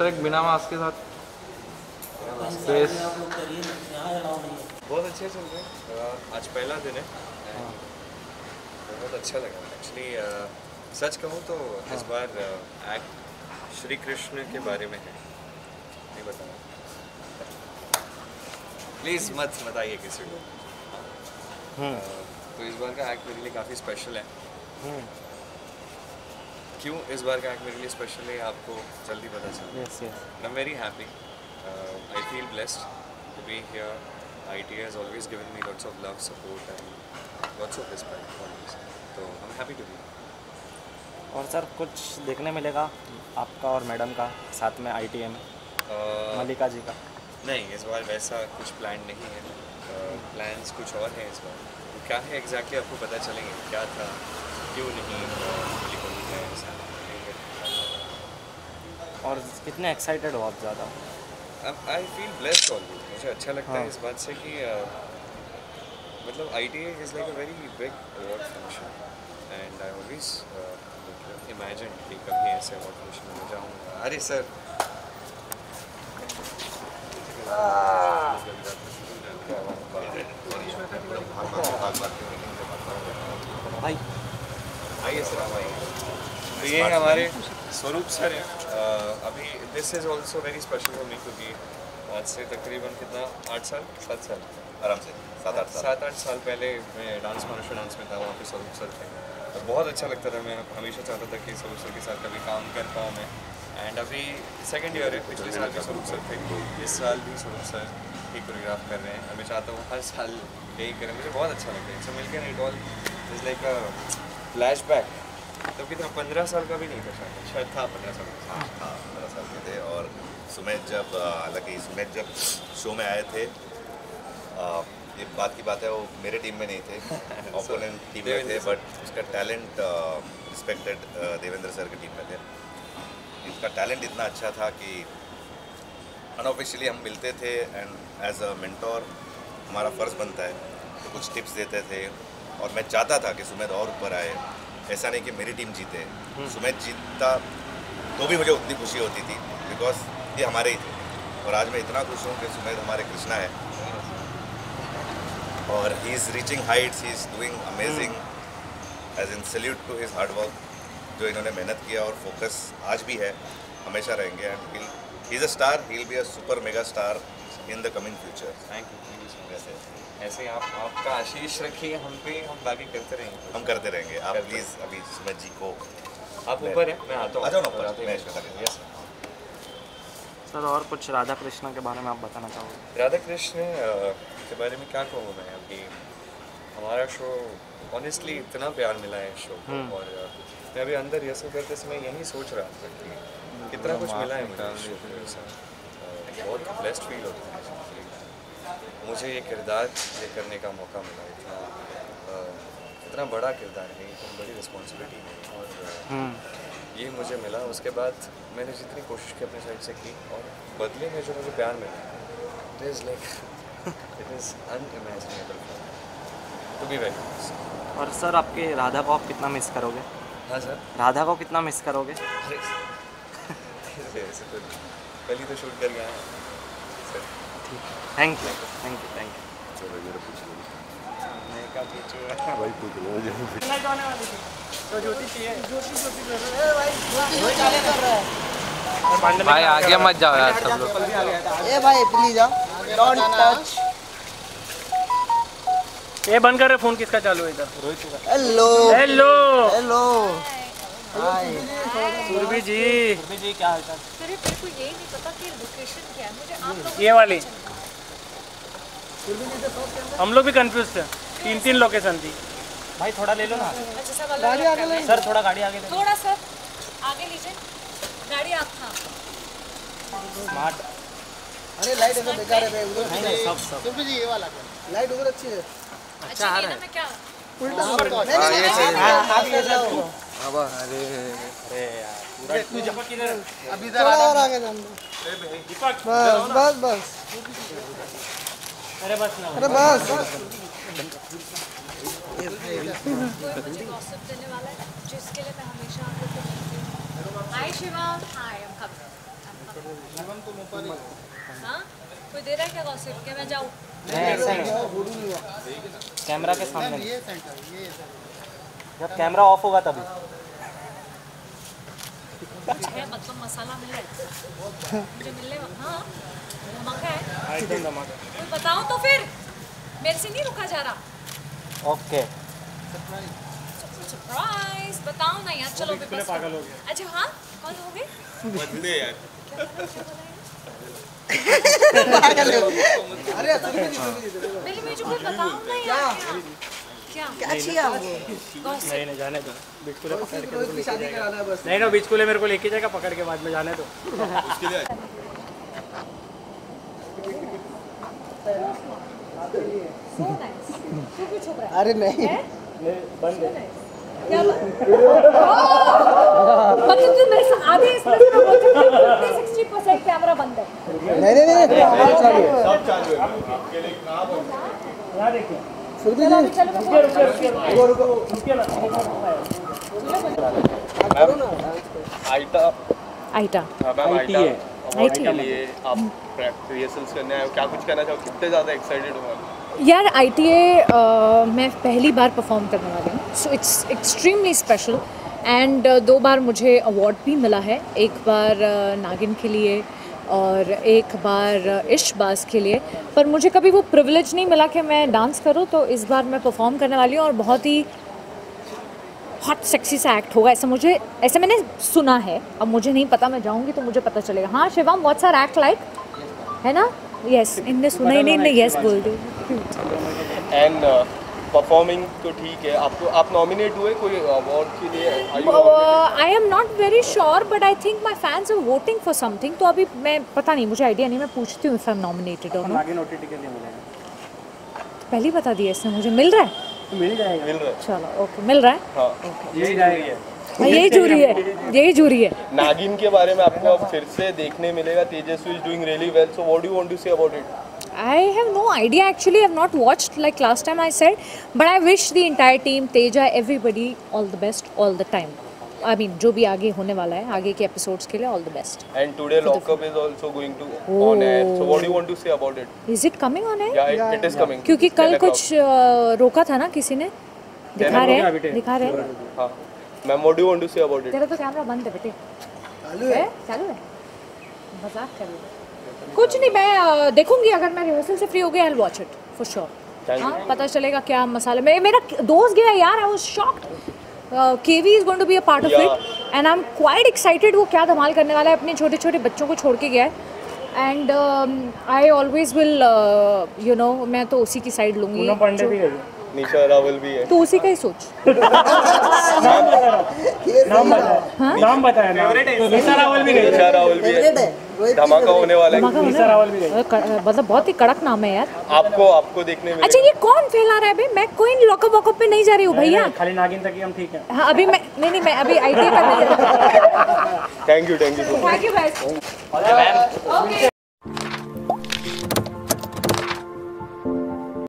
Sir एक बिना mask के साथ। फेस बहुत अच्छे चल रहे आज पहला दिन है। बहुत अच्छा लगा। एक्चुअली सच कहूँ तो इस बार एक्ट श्री कृष्ण के बारे में है। नहीं बताना। प्लीज़ मत बताइए किसी को। तो इस बार का एक्ट मेरे लिए काफ़ी स्पेशल है। क्यों इस बार का एक्ट मेरे लिए स्पेशल है आपको जल्दी पता चला yes yes very happy. Uh, I feel blessed to be here. IT has always given me lots of love, support, and lots of respect. Always. So I'm happy to be here. और sir कुछ देखने मिलेगा आपका और madam का साथ में आई में Uh, मलिका जी का नहीं इस बार वैसा कुछ प्लान नहीं है प्लान्स कुछ और हैं इस बार तो क्या है एग्जैक्टली आपको पता चलेंगे क्या था क्यों नहीं uh, और कितने एक्साइटेड हो आप ज़्यादा? आई फील ब्लेस्ड ऑलवेज मुझे अच्छा लगता हाँ। है। इस बात से कि uh, मतलब I T is like a very big award function and I always imagine कि कभी ऐसे अवार्ड फ़ंक्शन में जाऊँगा अरे सर! भाई आइए सर आप आइए तो ये हमारे स्वरूप सर हैं। अभी this is also very special for me क्योंकि आज से तकरीबन कितना? आठ साल? सात साल। आराम से। सात आठ साल। सात आठ साल पहले मैं डांस मनुष्य डांस में था वहाँ पे स्वरूप सर थे। तो बहुत अच्छा लगता था मैं हमेशा चाहता था कि स्वरूप सर के साथ कभी काम कर पाऊँ मैं। एंड अभी सेकेंड ईयर है पिछले साल भी स्वरूप सर थे। इस साल भी स्वरूप सर ही कोरियोग्राफ कर रहे हैं। मैं चाहता हूँ हर साल यही करें। मुझे बहुत अच्छा लगता है। इनसे मिलकर it all is like a flashback तब कितना पंद्रह साल का भी नहीं था शायद? शायद था पंद्रह साल का हाँ हाँ पंद्रह साल के थे। और सुमेध जब हालाँकि सुमेध जब शो में आए थे अ, ये बात की बात है वो मेरे टीम में नहीं थे। ओपोनेंट टीम में थे बट उसका टैलेंट रिस्पेक्टेड देवेंद्र सर की टीम में थे। इसका टैलेंट इतना अच्छा था कि अनऑफिशियली हम मिलते थे एंड एज अ मेंटोर हमारा फ़र्ज़ बनता है तो कुछ टिप्स देते थे। और मैं चाहता था कि सुमेध और ऊपर आए। ऐसा नहीं कि मेरी टीम जीते। सुमेध जीतता तो भी मुझे उतनी खुशी होती थी बिकॉज़ ये हमारे ही थे। और आज मैं इतना खुश हूँ कि सुमेध हमारे कृष्णा है। और he is reaching heights he is doing amazing as in salute to his hard work जो इन्होंने मेहनत किया और फोकस आज भी है हमेशा रहेंगे। And he is a star he will be a super mega star in the coming future thank you thank you so much ऐसे आप आपका आशीष रखिए हम पे हम बाकी करते रहेंगे। हम करते रहेंगे। आप प्लीज़ अभी सुमेध जी को आप ऊपर हैं? मैं आता हूँ। आ जाओ ना ऊपर, आते मैं हैं। सर और कुछ राधा कृष्ण के बारे में आप बताना चाहोगे? राधा कृष्ण के बारे में क्या कहूँ मैं अभी? हमारा शो ऑनेस्टली इतना प्यार मिला है शो को हम्म। और मैं अभी अंदर रिहर्सल करते समय यही सोच रहा था कि कितना कुछ मिला है मुझे शो के। साथ बहुत ब्लेस्ड फील होता है मुझे ये किरदार ये करने का मौका मिला इतना इतना बड़ा किरदार है इतनी बड़ी रिस्पॉन्सिबिलिटी है और हम्म। ये मुझे मिला। उसके बाद मैंने जितनी कोशिश की अपने साइड से की और बदले में जो मुझे प्यार मिला it is like it is unimaginable to be very और सर आपके राधा को आप कितना मिस करोगे? हाँ सर। राधा को कितना मिस करोगे? कल ही। तो शूट कर गया है thank you thank you thank you मैं क्या पूछूँगा भाई पूछ लो जो ज्योति ज्योति भाई आ आगे मत जाओ यार सब लोग। ए भाई प्लीज़ डोंट टच ये बंद कर रहे फ़ोन किसका चालू है इधर? Hello hello hello hi Surabhi ji जी क्या हाल चाल अरे मेरे को ये नहीं पता कि लोकेशन क्या है मुझे आप लोगों ये वाली हम लोग भी कंफ्यूज थे तीन तीन लोकेशन थी भाई थोड़ा ले लो ना अच्छा सब अलग सर थोड़ा गाड़ी आगे थोड़ा सा आगे लीजिए गाड़ी आप हाँ स्मार्ट अरे लाइट ऐसा बेकार है उधर नहीं नहीं सब सब सुरभि जी ये वाला लाइट उधर अच्छी है अच्छा आ रहा है मैं क्या उल्टा नहीं नहीं नहीं ये जाओ अरे यार पूरा अभी इधर और आगे जान बस बस बस अरे बस ना अरे बस गॉसिप देने वाला है जिसके लिए मैं हमेशा आप लोग को मिलती हूँ hi Shiva hi am coming हाँ कोई दे रहा है। क्या गॉसिप क्या मैं जाऊँ नहीं ऐसा नहीं कैमरा के सामने। जब कैमरा ऑफ़ होगा तभी। है मतलब मसाला मिल रहा है। मुझे मिलने वा- हाँ धमाका है। एकदम धमाका कोई बताओ तो फिर। मेरे से नहीं रुका जा रहा। ओके। सरप्राइज़ बताओ ना यार चलो बस पागल हो गया। अच्छा हाँ? कौन हो गए? बदले यार। पागल हो अरे पहले मुझे कुछ बताओ ना यार। अच्छी है. नहीं नहीं जाने दो। बिचकुले पकड़ के जाएगा। नहीं ना बिचकुले मेरे को लेके जाएगा पकड़ के बाद में जाने दो. तू है। अरे नहीं। बंद है। क्या बात- मतलब तू मेरे से आधे इसमें से मैं बोलती हूँ कि 60% कैमरा बंद है। नहीं नहीं नहीं नहीं चालू है। देखिए सुरभि चलो जी अभी चलो रुकिए रुकिए हाँ मैम आइटा के लिए आप रिहर्सल्स करने आए क्या कुछ कहना चाहो? कितने ज़्यादा एक्साइटेड हो यार आई मैं पहली बार परफॉर्म करने वाली हूँ। So it's extremely special and दो बार मुझे अवार्ड भी मिला है। एक बार uh, नागिन के लिए और एक बार इश्क के लिए। पर मुझे कभी वो प्रिविलेज नहीं मिला कि मैं डांस करूँ तो इस बार मैं परफॉर्म करने वाली हूँ और बहुत ही हॉट सेक्सी सा एक्ट होगा। ऐसा मुझे, ऐसे मैंने सुना है। अब मुझे नहीं पता, मैं जाऊँगी तो मुझे पता चलेगा। हाँ Shivam what's your act like है ना? यस इनने सुना ही नहीं यस बोल दी एंड परफॉर्मिंग तो ठीक है। आपको आप नॉमिनेट हुए कोई अवार्ड के लिए? I am not very sure but I think my fans are voting for something तो अभी मैं पता नहीं मुझे आइडिया नहीं मैं पूछती हूँ इफ़ आई एम नॉमिनेटेड और पहले ही बता दिया इसने मुझे। मिल रहा है? मिल जाएगा। मिल रहा है। चलो ओके मिल रहा है? हाँ यही जाएगा। हाँ, यही जूरी है यही जूरी है। नागिन के बारे में आपको अब फिर से देखने मिलेगा। Tejasswi is doing really well so what do you want to say about it I have no idea. Actually. I have not watched like last time I said, but I wish the entire team, Teja, everybody, all the best all the time. I mean, जो भी आगे होने वाला है आगे के episodes के लिए all the best and today lockup is also going to on air so what do you want to say about it is it coming on है या इट इज़ कमिंग क्योंकि कल कुछ रोका था ना किसी ने? दिखा रहे हैं? दिखा रहे हैं? हाँ. Ma'am what do you want to say about it तेरा तो कैमरा बंद है बेटे। चालू है? चालू है? मज़ाक कर रही हूँ। कुछ नहीं मैं देखूँगी अगर मैं रिहर्सल से फ्री हो गई I watch it for sure हाँ पता चलेगा क्या मसाले। में मेरा दोस्त गया यार I was shocked KV is going to be a part of it and I am quite excited वो क्या धमाल करने वाला है। अपने छोटे छोटे बच्चों को छोड़ के गया है। And I always will you know मैं तो उसी की साइड लूँगी। पूनम पांडे भी है। निशा रावल भी है। तो उसी का ही सोच। नाम बताया नाम बताया नाम निशा रावल भी निशा रावल भी है। धमाका होने वाला है। मतलब बहुत ही कड़क नाम है यार। आपको आपको देखने में अच्छा ये कौन फैला रहा है भाई मैं कोई लॉकअप वॉकअप पे नहीं जा रही हूँ भैया। खाली नागिन तक ही हम ठीक है। हाँ अभी मैं नहीं नहीं मैं अभी I T thank you thank you thank you